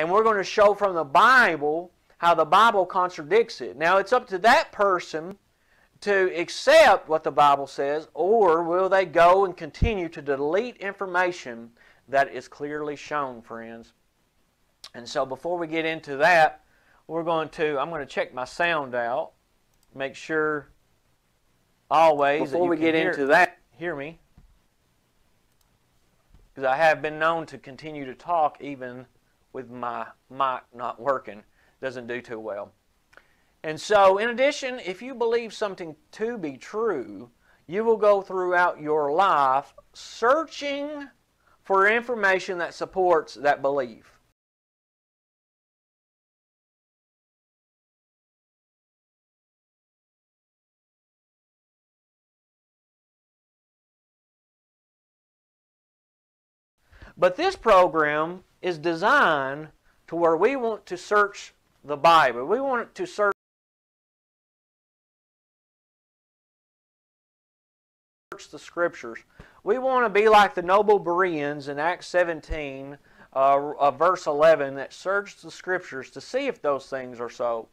And we're going to show from the Bible how the Bible contradicts it. Now, it's up to that person to accept what the Bible says, or will they go and continue to delete information that is clearly shown, friends? And so, before we get into that, we're going to, I'm going to check my sound out, make sure always before we get hear, into that, hear me. Because I have been known to continue to talk even with my mic not working. Doesn't do too well. And so, in addition, if you believe something to be true, you will go throughout your life searching for information that supports that belief. But this program is designed to where we want to search the Bible. We want to search the Scriptures. We want to be like the noble Bereans in Acts 17, uh, uh, verse 11, that searched the Scriptures to see if those things are so.